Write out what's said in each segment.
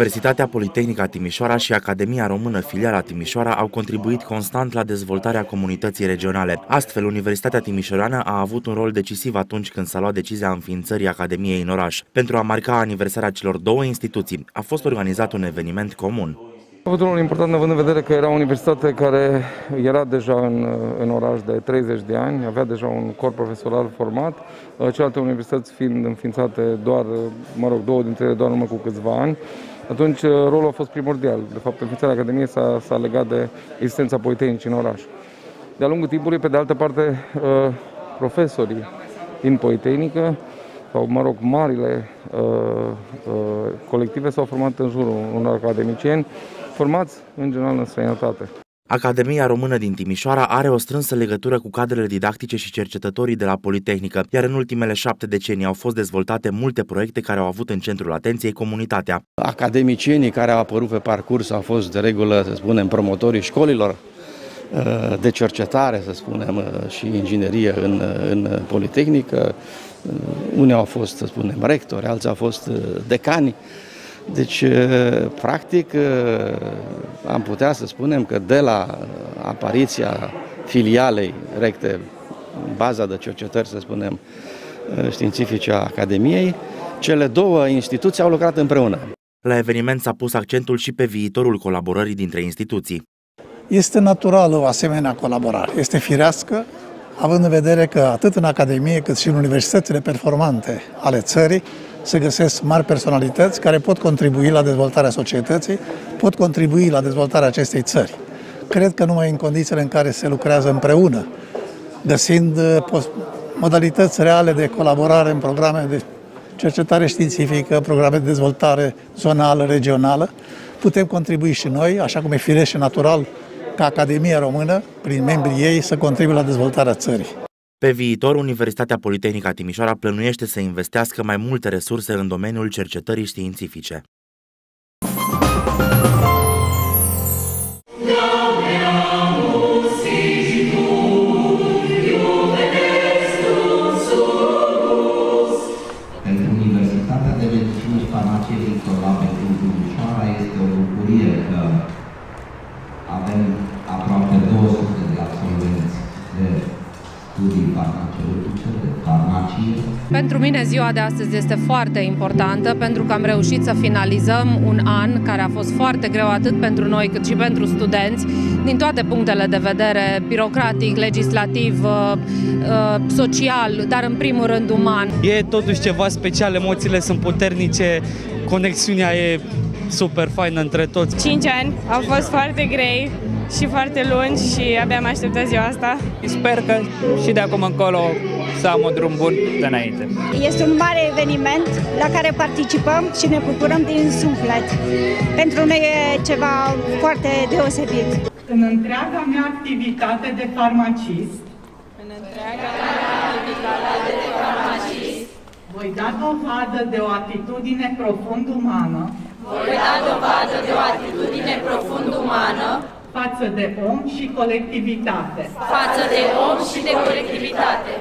Universitatea Politehnică Timișoara și Academia Română Filiala Timișoara au contribuit constant la dezvoltarea comunității regionale. Astfel, Universitatea Timișoreană a avut un rol decisiv atunci când s-a luat decizia înființării Academiei în oraș. Pentru a marca aniversarea celor două instituții, a fost organizat un eveniment comun. A avut un rol important având în vedere că era o universitate care era deja în, în oraș de 30 de ani, avea deja un corp profesoral format, celelalte universități fiind înființate doar, mă rog, două dintre ele doar numai cu câțiva ani. Atunci rolul a fost primordial. De fapt, înființarea Academiei s-a, legat de existența Politehnicii în oraș. De-a lungul timpului, pe de altă parte, profesorii din Politehnică sau, mă rog, marile uh, uh, colective s-au format în jurul unor academicieni formați, în general, în străinătate. Academia Română din Timișoara are o strânsă legătură cu cadrele didactice și cercetătorii de la Politehnică, iar în ultimele șapte decenii au fost dezvoltate multe proiecte care au avut în centrul atenției comunitatea. Academicienii care au apărut pe parcurs au fost de regulă, să spunem, promotorii școlilor uh, de cercetare, să spunem, uh, și inginerie în, în Politehnică. Uh, unii au fost, să spunem, rectori, alții au fost decani. Deci, practic, am putea să spunem că de la apariția filialei recte, baza de cercetări, să spunem, științifice a Academiei, cele două instituții au lucrat împreună. La eveniment s-a pus accentul și pe viitorul colaborării dintre instituții. Este naturală o asemenea colaborare, este firească, având în vedere că atât în Academie cât și în universitățile performante ale țării se găsesc mari personalități care pot contribui la dezvoltarea societății, pot contribui la dezvoltarea acestei țări. Cred că numai în condițiile în care se lucrează împreună, găsind uh, modalități reale de colaborare în programe de cercetare științifică, programe de dezvoltare zonală, regională, putem contribui și noi, așa cum e firesc și natural, ca Academia Română, prin membrii ei, să contribuie la dezvoltarea țării. Pe viitor, Universitatea Politehnică Timișoara plănuiește să investească mai multe resurse în domeniul cercetării științifice. Pentru Universitatea de Medicină și Farmacie Victor Labe din Timișoara este o bucurie că Pentru mine ziua de astăzi este foarte importantă pentru că am reușit să finalizăm un an care a fost foarte greu atât pentru noi cât și pentru studenți din toate punctele de vedere, birocratic, legislativ, uh, uh, social, dar în primul rând uman. E totuși ceva special, emoțiile sunt puternice, conexiunea e super faină între toți. 5 ani au fost foarte grei, și foarte lungi și abia am așteptat ziua asta. Sper că și de acum încolo să am un drum bun de înainte. Este un mare eveniment la care participăm și ne bucurăm din suflet. Pentru noi e ceva foarte deosebit. În întreaga mea activitate de farmacist, în întreaga mea activitate de farmacist, voi da dovadă de o atitudine profund umană, voi da dovadă de o atitudine profund umană, față de om și colectivitate. Față de om și de colectivitate.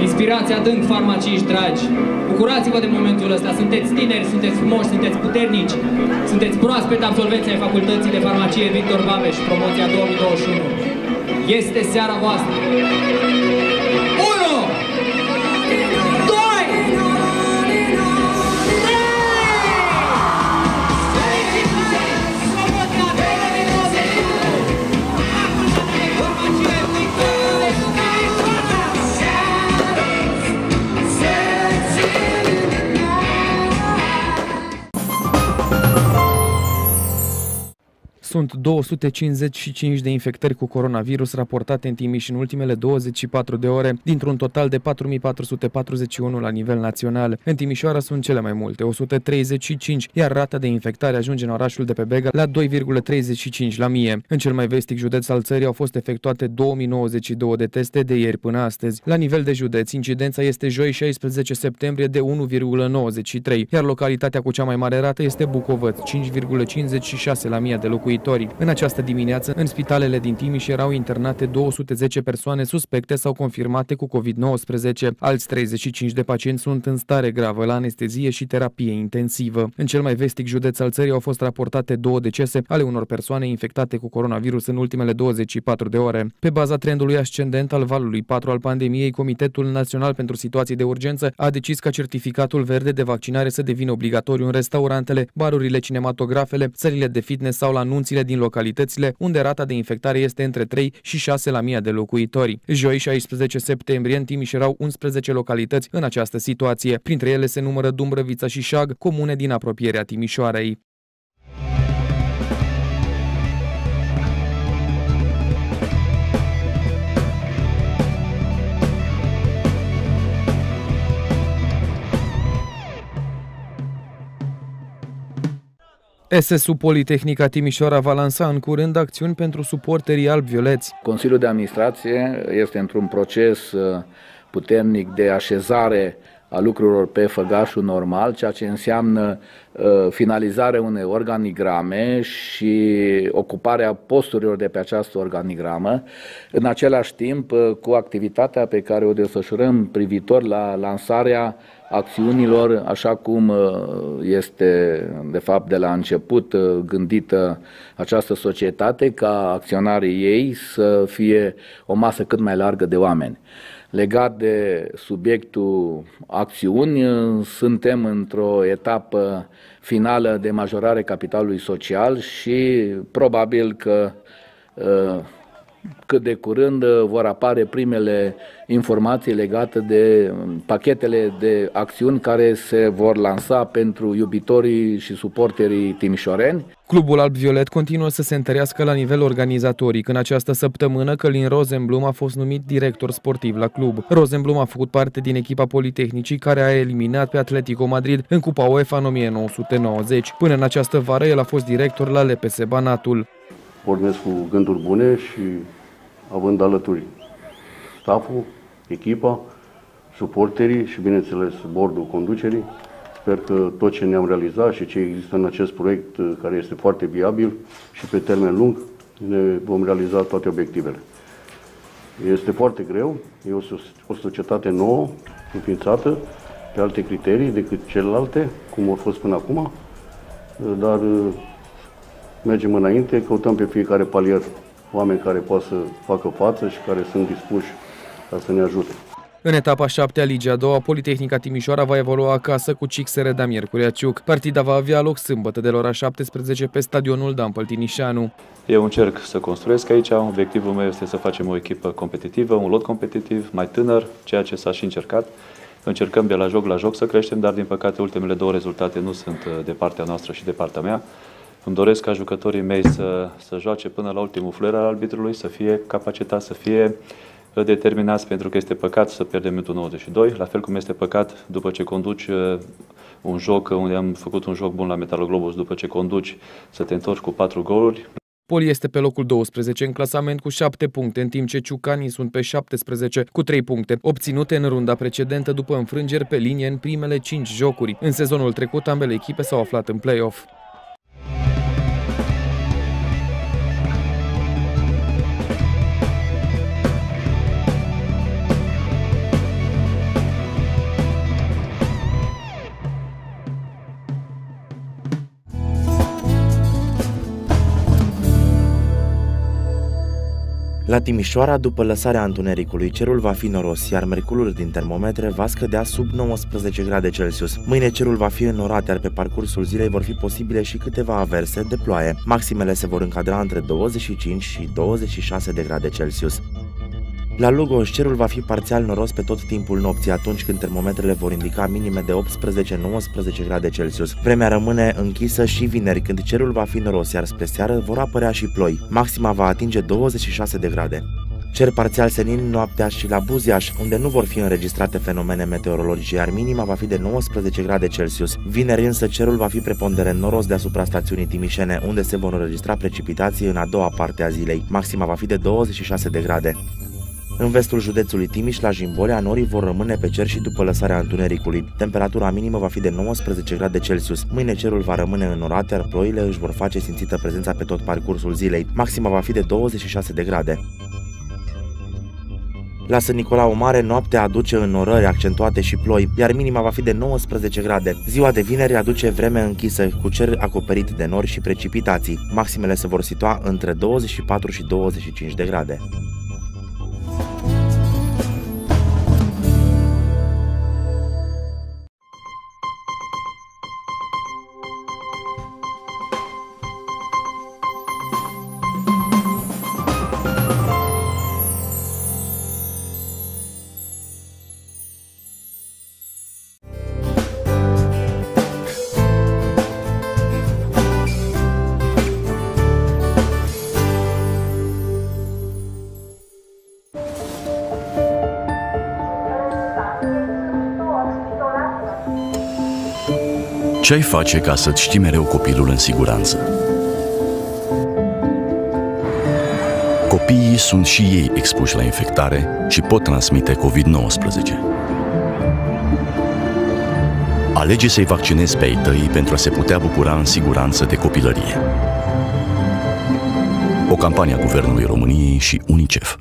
Inspirația adânc farmaciști dragi. Bucurați-vă de momentul ăsta. Sunteți tineri, sunteți frumoși, sunteți puternici, sunteți proaspet absolvenți ai Facultății de Farmacie Victor Babeș, promoția 2021. Este seara voastră. Sunt 255 de infectări cu coronavirus raportate în Timiș în ultimele 24 de ore, dintr-un total de 4441 la nivel național. În Timișoara sunt cele mai multe, 135, iar rata de infectare ajunge în orașul de pe Bega la 2,35 la mie. În cel mai vestic județ al țării au fost efectuate 2092 de teste de ieri până astăzi. La nivel de județ, incidența este joi 16 septembrie de 1,93, iar localitatea cu cea mai mare rată este Bucovăț, 5,56 la mie de locuitori locuitori. În această dimineață, în spitalele din Timiș erau internate 210 persoane suspecte sau confirmate cu COVID-19. Alți 35 de pacienți sunt în stare gravă la anestezie și terapie intensivă. În cel mai vestic județ al țării au fost raportate două decese ale unor persoane infectate cu coronavirus în ultimele 24 de ore. Pe baza trendului ascendent al valului 4 al pandemiei, Comitetul Național pentru Situații de Urgență a decis ca certificatul verde de vaccinare să devină obligatoriu în restaurantele, barurile, cinematografele, țările de fitness sau la anunțile din localitățile unde rata de infectare este între 3 și 6 la mii de locuitori. Joi 16 septembrie în Timiș erau 11 localități în această situație. Printre ele se numără Dumbrăvița și Șag, comune din apropierea Timișoarei. SSU Politehnica Timișoara va lansa în curând acțiuni pentru suporterii alb-violeți. Consiliul de Administrație este într-un proces uh, puternic de așezare a lucrurilor pe făgașul normal, ceea ce înseamnă uh, finalizarea unei organigrame și ocuparea posturilor de pe această organigramă, în același timp uh, cu activitatea pe care o desfășurăm privitor la lansarea acțiunilor, așa cum uh, este de fapt de la început uh, gândită această societate, ca acționarii ei să fie o masă cât mai largă de oameni. Legat de subiectul acțiuni, suntem într-o etapă finală de majorare capitalului social și probabil că uh, cât de curând uh, vor apare primele informații legate de um, pachetele de acțiuni care se vor lansa pentru iubitorii și suporterii timișoreni. Clubul Alb-Violet continuă să se întărească la nivel organizatoric. În această săptămână, Călin Rosenblum a fost numit director sportiv la club. Rosenblum a făcut parte din echipa Politehnicii care a eliminat pe Atletico Madrid în Cupa UEFA în 1990. Până în această vară, el a fost director la LPS Banatul. Pornesc cu gânduri bune și având alături staful, echipa, suporterii și, bineînțeles, bordul conducerii. Sper că tot ce ne-am realizat și ce există în acest proiect, uh, care este foarte viabil și pe termen lung, ne vom realiza toate obiectivele. Este foarte greu, e o, o societate nouă, înființată, pe alte criterii decât celelalte, cum au fost până acum, uh, dar uh, mergem înainte, căutăm pe fiecare palier oameni care pot să facă față și care sunt dispuși ca să ne ajute. În etapa 7 a Ligii a doua, Politehnica Timișoara va evolua acasă cu Cixere da Miercurea Ciuc. Partida va avea loc sâmbătă de la ora 17 pe stadionul Dampăl Timișanu. Eu încerc să construiesc aici, obiectivul meu este să facem o echipă competitivă, un lot competitiv, mai tânăr, ceea ce s-a și încercat. Încercăm de la joc la joc să creștem, dar din păcate ultimele două rezultate nu sunt uh, de partea noastră și de partea mea. Îmi doresc ca jucătorii mei să, să joace până la ultimul fluier al arbitrului, să fie capacitați, să fie uh, determinați, pentru că este păcat să pierdem minutul 92, la fel cum este păcat după ce conduci uh, un joc, unde am făcut un joc bun la Metaloglobus, după ce conduci să te întorci cu patru goluri. Poli este pe locul 12 în clasament cu 7 puncte, în timp ce Ciucanii sunt pe 17 cu 3 puncte, obținute în runda precedentă după înfrângeri pe linie în primele 5 jocuri. În sezonul trecut, ambele echipe s-au aflat în play-off. La Timișoara, după lăsarea întunericului, cerul va fi noros, iar mercurul din termometre va scădea sub 19 grade Celsius. Mâine cerul va fi înnorat, iar pe parcursul zilei vor fi posibile și câteva averse de ploaie. Maximele se vor încadra între 25 și 26 de grade Celsius. La Lugoj, șcerul va fi parțial noros pe tot timpul nopții, atunci când termometrele vor indica minime de 18-19 grade Celsius. Vremea rămâne închisă și vineri, când cerul va fi noros, iar spre seară vor apărea și ploi. Maxima va atinge 26 de grade. Cer parțial senin noaptea și la Buziaș, unde nu vor fi înregistrate fenomene meteorologice, iar minima va fi de 19 grade Celsius. Vineri însă cerul va fi preponderent noros deasupra stațiunii Timișene, unde se vor înregistra precipitații în a doua parte a zilei. Maxima va fi de 26 de grade. În vestul județului Timiș, la Jimbolea, norii vor rămâne pe cer și după lăsarea întunericului. Temperatura minimă va fi de 19 grade Celsius. Mâine cerul va rămâne înorat, iar ploile își vor face simțită prezența pe tot parcursul zilei. Maxima va fi de 26 de grade. La Sân Nicolau Mare, noaptea aduce înnorări accentuate și ploi, iar minima va fi de 19 grade. Ziua de vineri aduce vreme închisă, cu cer acoperit de nori și precipitații. Maximele se vor situa între 24 și 25 de grade. Ce ai face ca să-ți știi mereu copilul în siguranță? Copiii sunt și ei expuși la infectare și pot transmite COVID-19. Alege să-i vaccinezi pe ai tăi pentru a se putea bucura în siguranță de copilărie. O campanie a Guvernului României și UNICEF.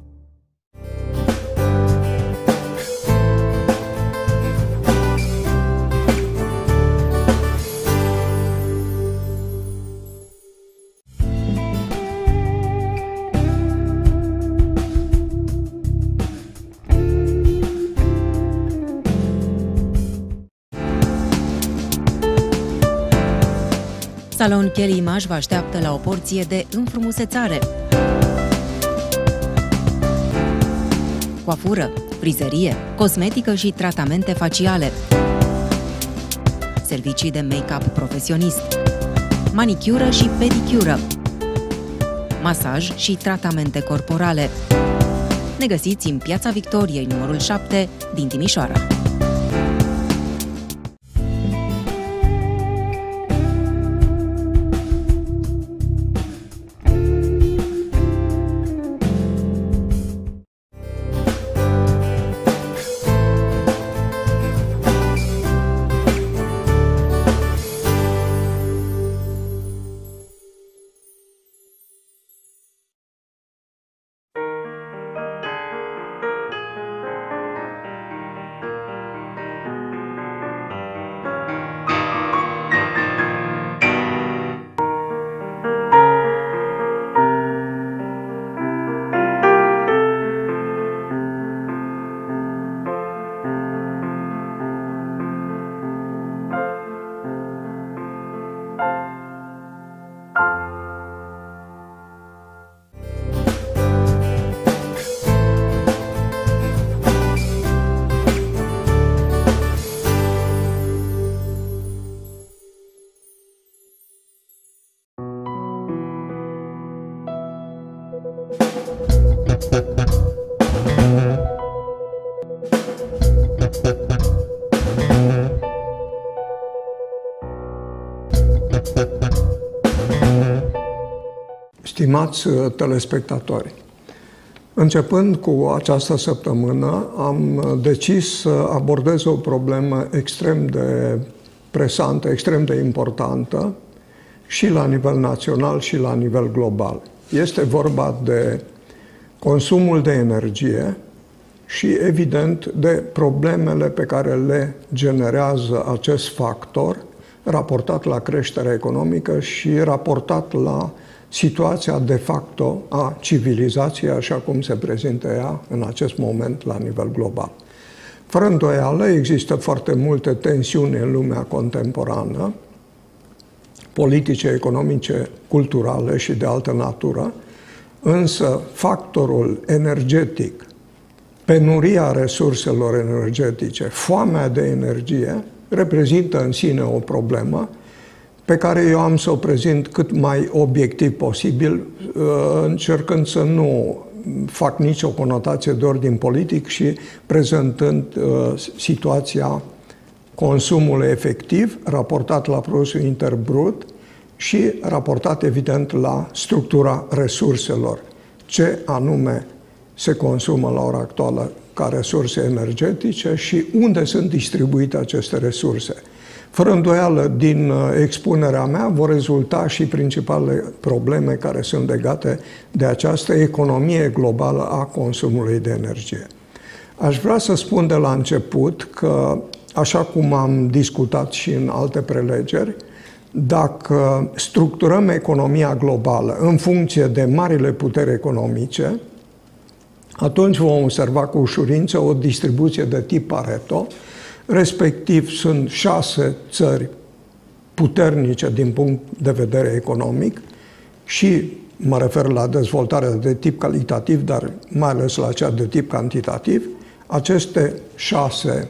Salon Kelly Image vă așteaptă la o porție de înfrumusețare. Coafură, frizerie, cosmetică și tratamente faciale. Servicii de make-up profesionist. Manicură și pedicură. Masaj și tratamente corporale. Ne găsiți în Piața Victoriei, numărul 7, din Timișoara. Stimați uh, telespectatori, începând cu această săptămână, am uh, decis să abordez o problemă extrem de presantă, extrem de importantă, și la nivel național și la nivel global. Este vorba de consumul de energie și, evident, de problemele pe care le generează acest factor raportat la creșterea economică și raportat la situația de facto a civilizației așa cum se prezintă ea în acest moment la nivel global. Fără îndoială, există foarte multe tensiuni în lumea contemporană, politice, economice, culturale și de altă natură, însă factorul energetic, penuria resurselor energetice, foamea de energie, reprezintă în sine o problemă pe care eu am să o prezint cât mai obiectiv posibil, uh, încercând să nu fac nicio conotație de ordin politic și prezentând uh, situația consumului efectiv raportat la produsul interbrut și raportat evident la structura resurselor. Ce anume se consumă la ora actuală ca resurse energetice și unde sunt distribuite aceste resurse. Fără îndoială, din uh, expunerea mea vor rezulta și principalele probleme care sunt legate de această economie globală a consumului de energie. Aș vrea să spun de la început că, așa cum am discutat și în alte prelegeri, dacă structurăm economia globală în funcție de marile puteri economice, atunci vom observa cu ușurință o distribuție de tip Pareto, respectiv sunt șase țări puternice din punct de vedere economic și mă refer la dezvoltarea de tip calitativ, dar mai ales la cea de tip cantitativ, aceste șase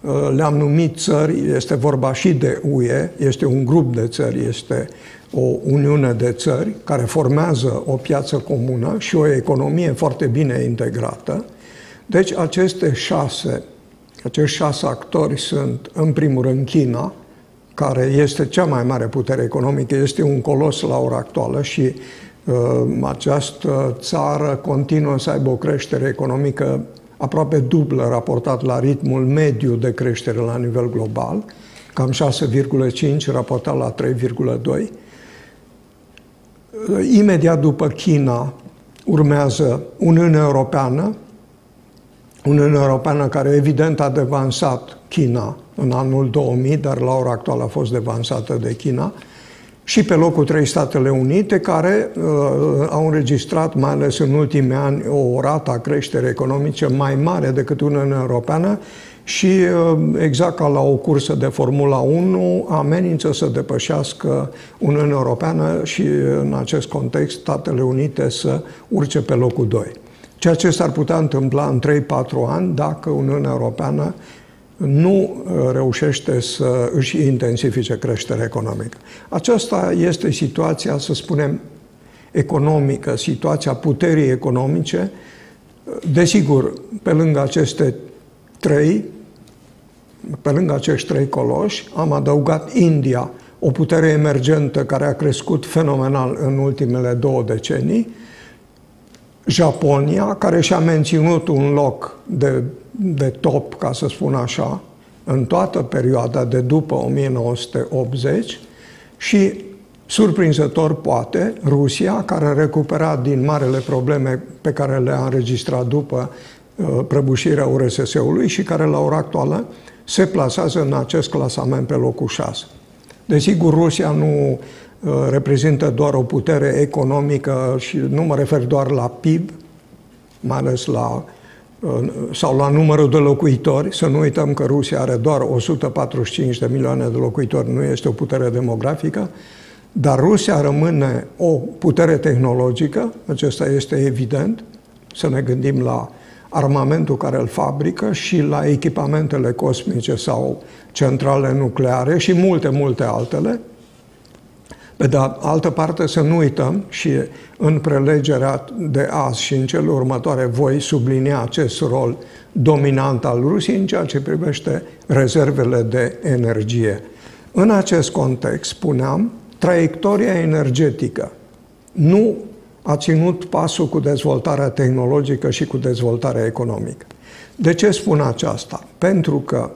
uh, le-am numit țări, este vorba și de UE, este un grup de țări, este o uniune de țări care formează o piață comună și o economie foarte bine integrată. Deci aceste șase, acești șase actori sunt, în primul rând, China, care este cea mai mare putere economică, este un colos la ora actuală și uh, această țară continuă să aibă o creștere economică aproape dublă raportat la ritmul mediu de creștere la nivel global, cam 6,5 raportat la 3,2 Imediat după China urmează Uniunea Europeană, Uniunea Europeană care evident a devansat China în anul 2000, dar la ora actuală a fost devansată de China, și pe locul 3 Statele Unite, care uh, au înregistrat, mai ales în ultimii ani, o rată a creșterii economice mai mare decât Uniunea Europeană și uh, exact ca la o cursă de Formula 1 amenință să depășească Uniunea Europeană și în acest context Statele Unite să urce pe locul 2. Ceea ce s-ar putea întâmpla în 3-4 ani dacă Uniunea Europeană nu uh, reușește să își intensifice creșterea economică. Aceasta este situația, să spunem, economică, situația puterii economice. Desigur, pe lângă aceste trei, pe lângă acești trei coloși, am adăugat India, o putere emergentă care a crescut fenomenal în ultimele două decenii, Japonia, care și-a menținut un loc de, de top, ca să spun așa, în toată perioada de după 1980 și, surprinzător poate, Rusia, care a recuperat din marele probleme pe care le-a înregistrat după uh, prăbușirea URSS-ului și care la ora actuală se plasează în acest clasament pe locul 6. Desigur, Rusia nu uh, reprezintă doar o putere economică și nu mă refer doar la PIB, mai ales la uh, sau la numărul de locuitori, să nu uităm că Rusia are doar 145 de milioane de locuitori, nu este o putere demografică, dar Rusia rămâne o putere tehnologică, acesta este evident, să ne gândim la armamentul care îl fabrică și la echipamentele cosmice sau centrale nucleare și multe, multe altele. Pe de altă parte, să nu uităm și în prelegerea de azi și în cele următoare voi sublinia acest rol dominant al Rusiei în ceea ce privește rezervele de energie. În acest context, spuneam, traiectoria energetică nu a ținut pasul cu dezvoltarea tehnologică și cu dezvoltarea economică. De ce spun aceasta? Pentru că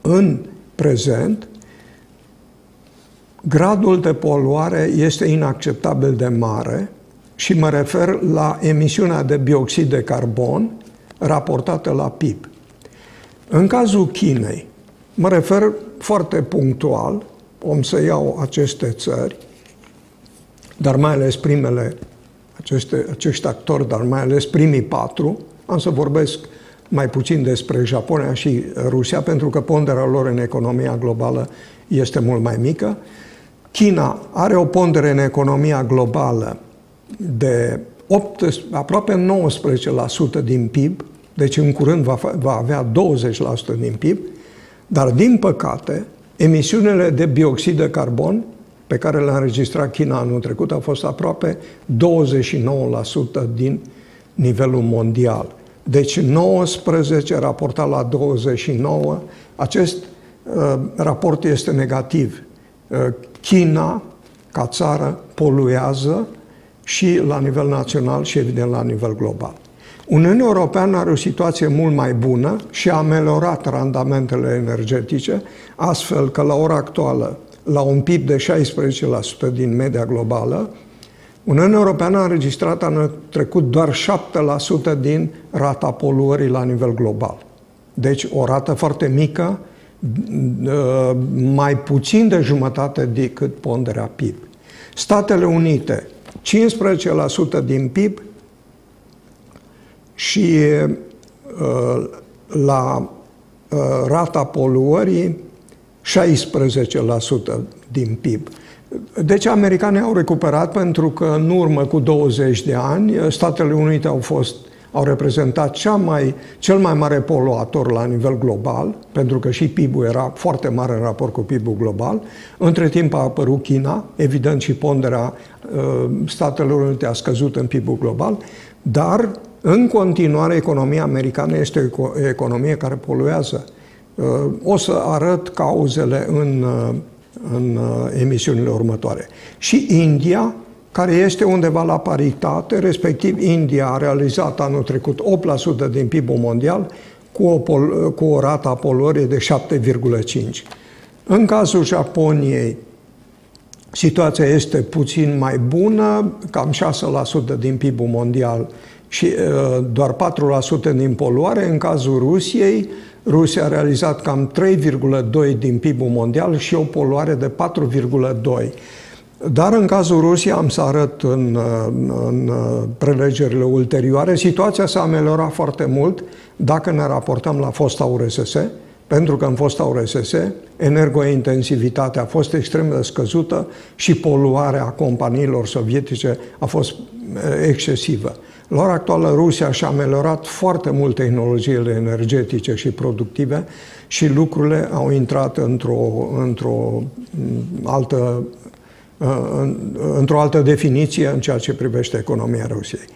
în prezent gradul de poluare este inacceptabil de mare și mă refer la emisiunea de bioxid de carbon raportată la PIB. În cazul Chinei, mă refer foarte punctual, om să iau aceste țări, dar mai ales primele, aceste, acești actori, dar mai ales primii patru, am să vorbesc mai puțin despre Japonia și Rusia, pentru că ponderea lor în economia globală este mult mai mică. China are o pondere în economia globală de 8, aproape 19% din PIB, deci în curând va, va avea 20% din PIB, dar din păcate, emisiunile de bioxid de carbon pe care le-a înregistrat China anul trecut a fost aproape 29% din nivelul mondial. Deci 19 raportat la 29, acest uh, raport este negativ. Uh, China, ca țară, poluează și la nivel național și evident la nivel global. Uniunea Europeană are o situație mult mai bună și a ameliorat randamentele energetice, astfel că la ora actuală, la un PIB de 16% din media globală, Uniunea Europeană a înregistrat anul trecut doar 7% din rata poluării la nivel global. Deci o rată foarte mică, mai puțin de jumătate decât ponderea PIB. Statele Unite, 15% din PIB și uh, la uh, rata poluării 16% din PIB. Deci americanii au recuperat pentru că în urmă cu 20 de ani Statele Unite au fost au reprezentat cea mai, cel mai mare poluator la nivel global, pentru că și PIB-ul era foarte mare în raport cu PIB-ul global. Între timp a apărut China, evident și ponderea uh, Statelor Unite a scăzut în PIB-ul global, dar în continuare economia americană este o economie care poluează. Uh, o să arăt cauzele în, uh, în emisiunile următoare. Și India care este undeva la paritate, respectiv India a realizat anul trecut 8% din PIB-ul mondial cu o, cu o rată a poluării de 7,5%. În cazul Japoniei, situația este puțin mai bună, cam 6% din PIB-ul mondial și uh, doar 4% din poluare. În cazul Rusiei, Rusia a realizat cam 3,2 din PIB-ul mondial și o poluare de 4,2. Dar în cazul Rusiei, am să arăt în, în prelegerile ulterioare, situația s-a ameliorat foarte mult dacă ne raportăm la fosta URSS, pentru că în fosta URSS energointensivitatea a fost extrem de scăzută și poluarea companiilor sovietice a fost eh, excesivă. La ora actuală, Rusia și-a ameliorat foarte mult tehnologiile energetice și productive și lucrurile au intrat într-o, într-o mm, altă Uh, într-o altă definiție în ceea ce privește economia Rusiei.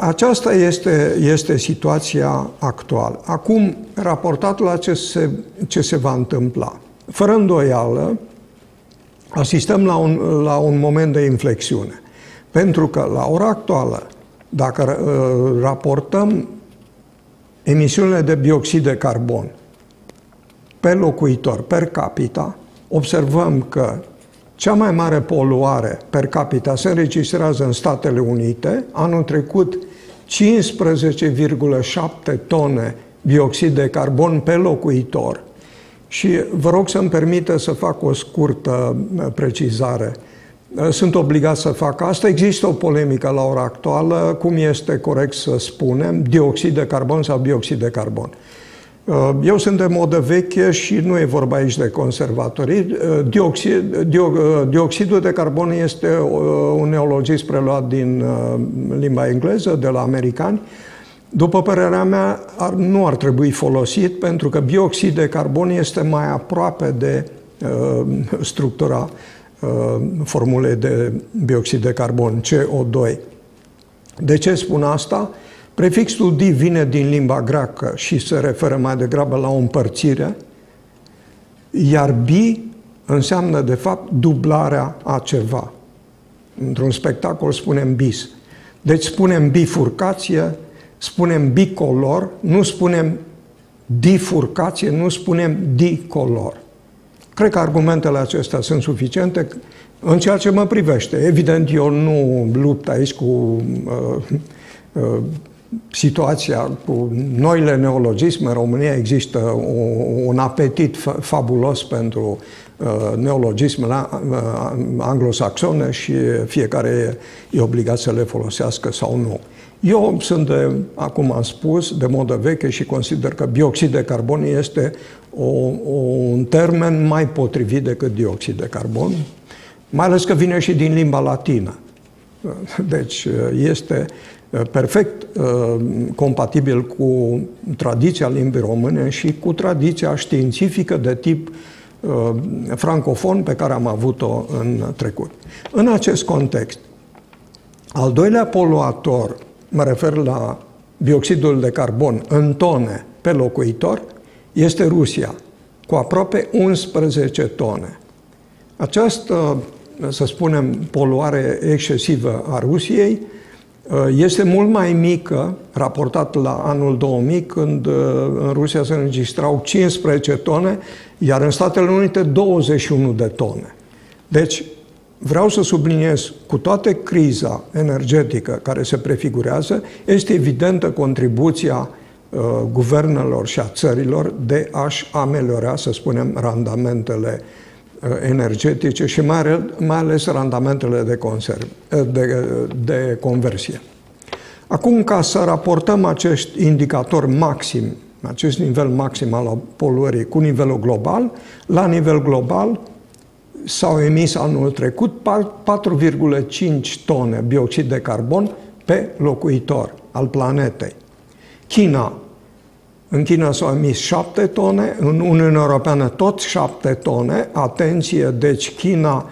Aceasta este, este situația actuală. Acum, raportat la ce se, ce se va întâmpla. Fără îndoială, asistăm la un, la un moment de inflexiune. Pentru că, la ora actuală, dacă uh, raportăm emisiunile de bioxid de carbon pe locuitor, per capita, observăm că cea mai mare poluare per capita se înregistrează în Statele Unite. Anul trecut 15,7 tone dioxid de carbon pe locuitor. Și vă rog să-mi permită să fac o scurtă uh, precizare. Uh, sunt obligat să fac asta. Există o polemică la ora actuală, cum este corect să spunem, dioxid de carbon sau bioxid de carbon. Uh, eu sunt de modă veche și nu e vorba aici de conservatorii. Uh, dioxid, dio, uh, dioxidul de carbon este un neologism preluat din limba engleză, de la americani. După părerea mea, ar, nu ar trebui folosit pentru că bioxid de carbon este mai aproape de uh, structura uh, formulei de bioxid de carbon, CO2. De ce spun asta? Uh, Prefixul di vine din limba greacă și se referă mai degrabă la o împărțire, iar bi înseamnă, de fapt, dublarea a ceva. Într-un spectacol spunem bis. Deci spunem bifurcație, spunem bicolor, nu spunem difurcație, nu spunem dicolor. Cred că argumentele acestea sunt suficiente în ceea ce mă privește. Evident, eu nu lupt aici cu uh, uh, situația cu noile neologisme. În România există un apetit fabulos pentru uh, neologismele uh, anglosaxone și fiecare e obligat să le folosească sau nu. Eu sunt, de, acum am spus, de modă veche și consider că bioxid de carbon este o, o, un termen mai potrivit decât dioxid de carbon, mai ales că vine și din limba latină. Deci este Uh, perfect uh, compatibil cu tradiția limbii române și cu tradiția științifică de tip uh, francofon pe care am avut-o în trecut. În acest context, al doilea poluator, mă refer la dioxidul de carbon în tone pe locuitor, este Rusia, cu aproape 11 tone. Această să spunem, poluare excesivă a Rusiei este mult mai mică raportat la anul 2000, când în Rusia se înregistrau 15 tone, iar în Statele Unite 21 de tone. Deci, vreau să subliniez, cu toată criza energetică care se prefigurează, este evidentă contribuția uh, guvernelor și a țărilor de a-și ameliora, să spunem, randamentele uh, energetice și mai, mai ales randamentele de, conserv, uh, de, de conversie. Acum, ca să raportăm acest indicator maxim, acest nivel maxim al poluării cu nivelul global, la nivel global, s-au emis anul trecut 4,5 tone bioxid de carbon pe locuitor al planetei. China, în China s-au emis 7 tone, în Uniunea Europeană tot 7 tone. Atenție, deci China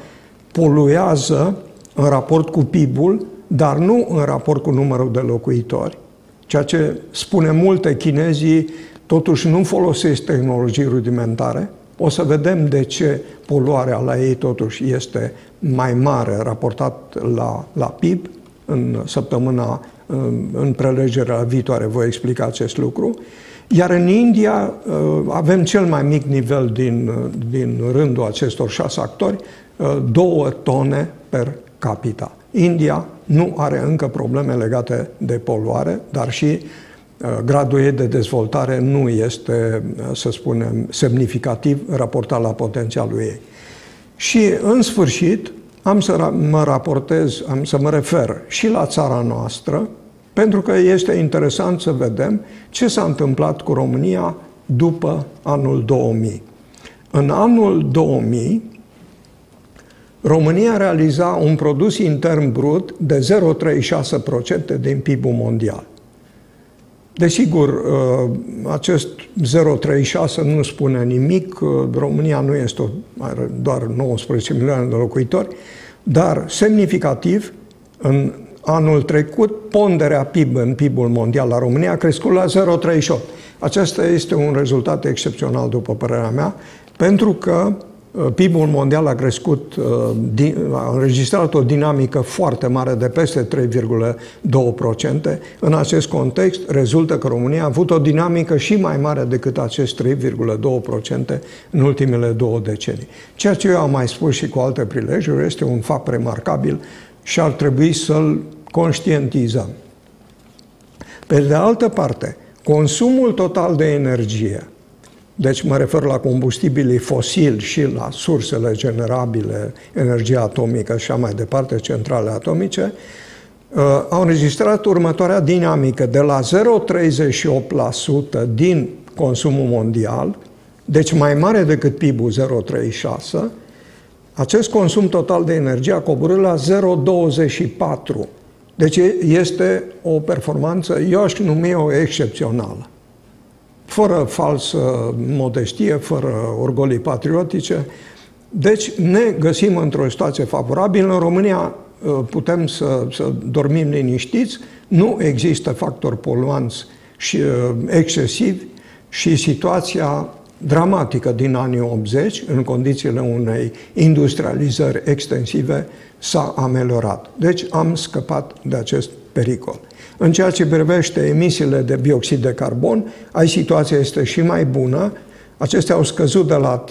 poluează în raport cu PIB-ul, dar nu în raport cu numărul de locuitori. Ceea ce spune multe chinezii, totuși nu folosesc tehnologii rudimentare, o să vedem de ce poluarea la ei totuși este mai mare raportat la, la PIB în săptămâna, în prelegerea viitoare voi explica acest lucru. Iar în India uh, avem cel mai mic nivel din, din rândul acestor șase actori, uh, două tone per capita. India nu are încă probleme legate de poluare, dar și Uh, gradul ei de dezvoltare nu este, uh, să spunem, semnificativ raportat la potențialul ei. Și, în sfârșit, am să mă raportez, am să mă refer și la țara noastră, pentru că este interesant să vedem ce s-a întâmplat cu România după anul 2000. În anul 2000, România realiza un produs intern brut de 0,36% din PIB-ul mondial. Desigur, uh, acest 036 nu spune nimic, uh, România nu este are doar 19 milioane de locuitori, dar semnificativ, în anul trecut, ponderea PIB în PIB-ul mondial la România a crescut la 0,38. Acesta este un rezultat excepțional, după părerea mea, pentru că Uh, PIB-ul mondial a crescut, uh, a înregistrat o dinamică foarte mare de peste 3,2%. În acest context, rezultă că România a avut o dinamică și mai mare decât acest 3,2% în ultimele două decenii. Ceea ce eu am mai spus și cu alte prilejuri este un fapt remarcabil și ar trebui să-l conștientizăm. Pe de altă parte, consumul total de energie deci mă refer la combustibilii fosili și la sursele generabile, energia atomică și așa mai departe, centrale atomice, uh, au înregistrat următoarea dinamică de la 0,38% din consumul mondial, deci mai mare decât PIB-ul 0,36%, acest consum total de energie a coborât la 0,24%. Deci este o performanță, eu aș numi o excepțională fără falsă modestie, fără orgolii patriotice. Deci ne găsim într-o situație favorabilă. În România uh, putem să, să dormim liniștiți, nu există factori poluanți și uh, excesivi și situația dramatică din anii 80, în condițiile unei industrializări extensive, s-a ameliorat. Deci am scăpat de acest pericol. În ceea ce privește emisiile de bioxid de carbon, ai situația este și mai bună. Acestea au scăzut de la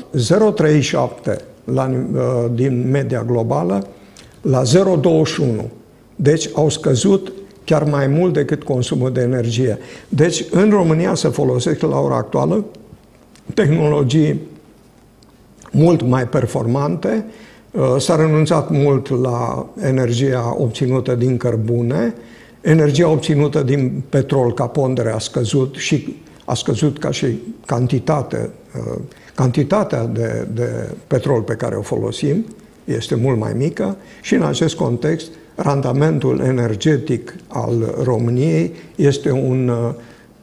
0,37 la, uh, din media globală la 0,21. Deci au scăzut chiar mai mult decât consumul de energie. Deci în România se folosesc la ora actuală tehnologii mult mai performante, uh, s-a renunțat mult la energia obținută din cărbune, Energia obținută din petrol ca pondere a scăzut și a scăzut ca și cantitate. Uh, cantitatea de, de petrol pe care o folosim este mult mai mică și în acest context randamentul energetic al României este un uh,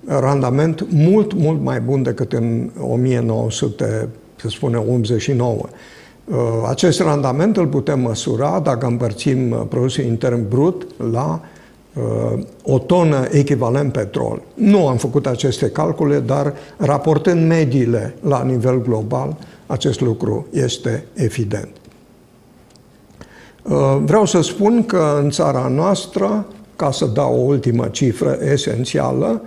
randament mult, mult mai bun decât în 1900, să spunem, 89. Uh, acest randament îl putem măsura dacă împărțim produsul intern brut la o tonă echivalent petrol. Nu am făcut aceste calcule, dar raportând mediile la nivel global, acest lucru este evident. Vreau să spun că în țara noastră, ca să dau o ultimă cifră esențială,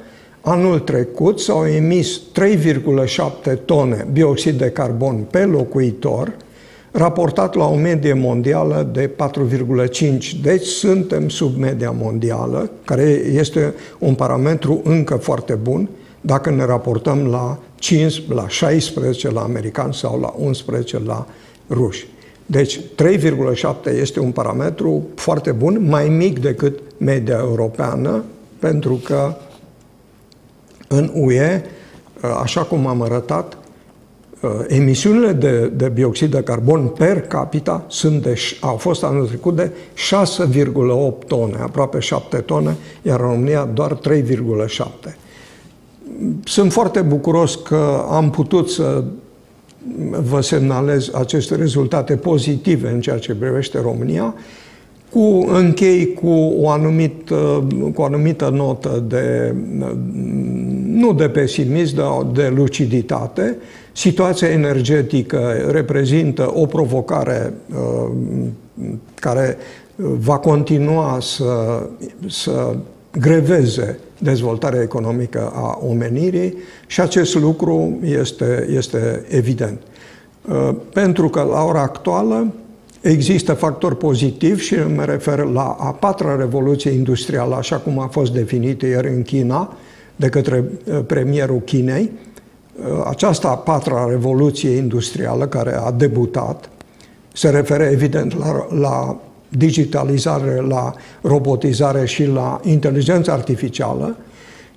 anul trecut s-au emis 3,7 tone bioxid de carbon pe locuitor, raportat la o medie mondială de 4,5. Deci suntem sub media mondială, care este un parametru încă foarte bun, dacă ne raportăm la 5, la 16 la americani sau la 11 la ruși. Deci 3,7 este un parametru foarte bun, mai mic decât media europeană, pentru că în UE, așa cum am arătat, emisiunile de, de bioxid de carbon per capita sunt de, au fost anul trecut de 6,8 tone, aproape 7 tone, iar în România doar 3,7. Sunt foarte bucuros că am putut să vă semnalez aceste rezultate pozitive în ceea ce privește România, cu închei cu o, anumit, cu o anumită notă de, nu de pesimism, dar de luciditate. Situația energetică reprezintă o provocare uh, care va continua să, să greveze dezvoltarea economică a omenirii și acest lucru este, este evident. Uh, pentru că la ora actuală există factori pozitivi și mă refer la a patra revoluție industrială, așa cum a fost definită ieri în China de către uh, premierul Chinei. Uh, această a patra revoluție industrială care a debutat se referă evident la, la digitalizare, la robotizare și la inteligență artificială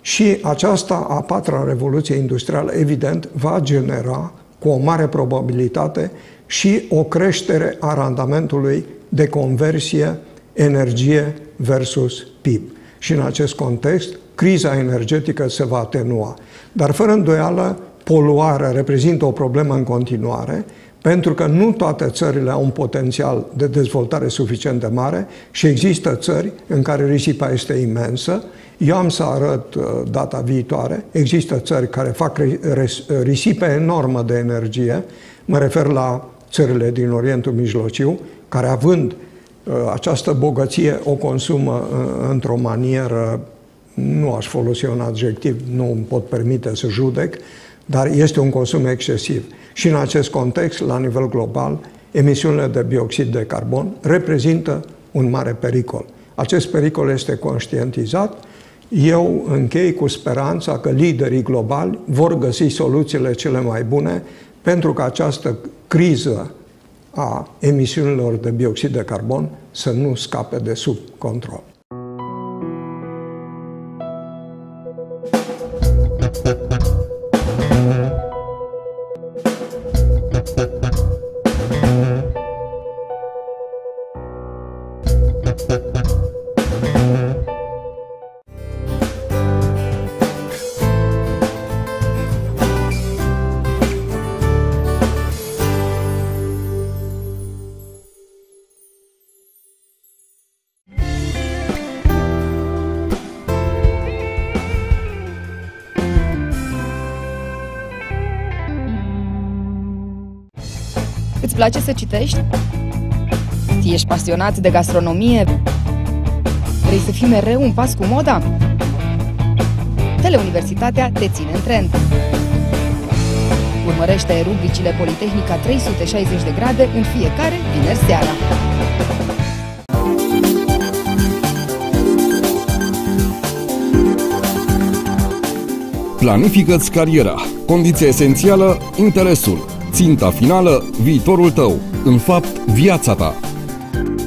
și aceasta, a patra revoluție industrială, evident, va genera cu o mare probabilitate și o creștere a randamentului de conversie energie versus PIB. Și în acest context, criza energetică se va atenua. Dar fără îndoială, poluarea reprezintă o problemă în continuare pentru că nu toate țările au un potențial de dezvoltare suficient de mare și există țări în care risipa este imensă. Eu am să arăt uh, data viitoare. Există țări care fac risipe enormă de energie. Mă refer la țările din Orientul Mijlociu, care având uh, această bogăție o consumă uh, într-o manieră, nu aș folosi un adjectiv, nu îmi pot permite să judec, dar este un consum excesiv. Și în acest context, la nivel global, emisiunile de bioxid de carbon reprezintă un mare pericol. Acest pericol este conștientizat. Eu închei cu speranța că liderii globali vor găsi soluțiile cele mai bune pentru că această criză a emisiunilor de bioxid de carbon să nu scape de sub control. Place să citești? Ești pasionat de gastronomie? Vrei să fii mereu un pas cu moda? Teleuniversitatea te ține în trend. Urmărește rubricile Politehnica 360 de grade în fiecare vineri seara. Planifică-ți cariera. Condiția esențială, interesul. Ținta finală, viitorul tău, în fapt, viața ta.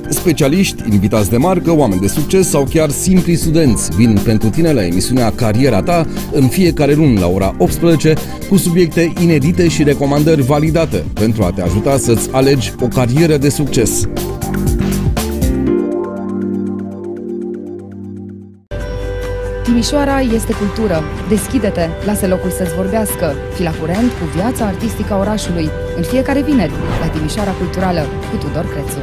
Specialiști, invitați de marcă, oameni de succes sau chiar simpli studenți vin pentru tine la emisiunea Cariera ta în fiecare luni la ora 18 cu subiecte inedite și recomandări validate pentru a te ajuta să-ți alegi o carieră de succes. Timișoara este cultură. Deschide-te, lasă locul să-ți vorbească. Fi la curent cu viața artistică a orașului. În fiecare vineri, la Timișoara Culturală, cu Tudor Crețu.